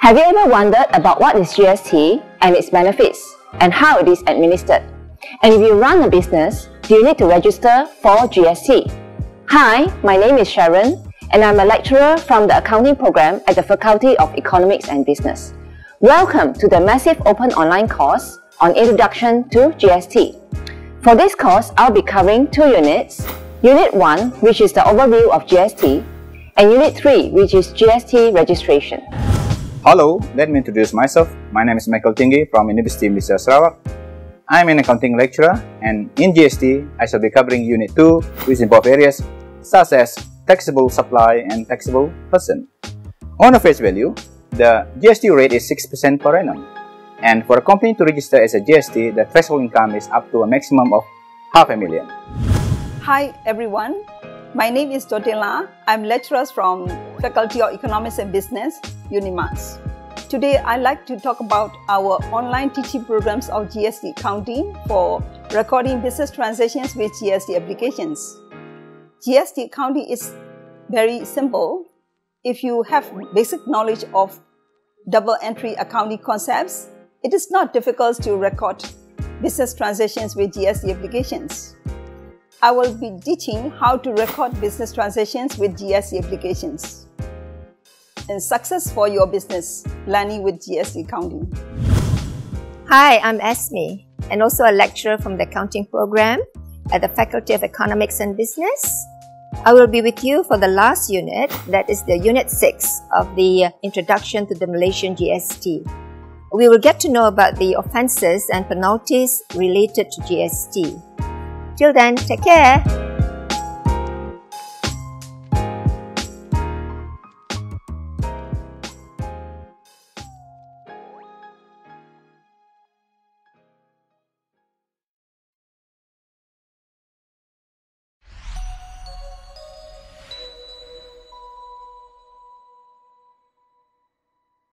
Have you ever wondered about what is GST and its benefits and how it is administered? And if you run a business, do you need to register for GST? Hi, my name is Sharon and I'm a lecturer from the accounting program at the Faculty of Economics and Business. Welcome to the massive open online course on Introduction to GST. For this course, I'll be covering two units. Unit 1, which is the overview of GST, and Unit 3, which is GST registration. Hello, let me introduce myself. My name is Michael Tinggi from University of Malaysia Sarawak. I'm an accounting lecturer and in GST, I shall be covering Unit 2, which involve areas such as taxable supply and taxable person. On a face value, the GST rate is 6% per annum. And for a company to register as a GST, the threshold income is up to a maximum of half a million. Hi everyone, my name is Dotela. I'm lecturer from Faculty of Economics and Business, UNIMAS. Today, I'd like to talk about our online teaching programs of GST accounting for recording business transactions with GST applications. GST accounting is very simple. If you have basic knowledge of double entry accounting concepts, it is not difficult to record business transactions with GST applications. I will be teaching how to record business transactions with GST applications. And success for your business, learning with GST accounting. Hi, I'm Esme, and also a lecturer from the accounting program at the Faculty of Economics and Business. I will be with you for the last unit, that is the unit 6 of the Introduction to the Malaysian GST. We will get to know about the offences and penalties related to GST. Till then, take care.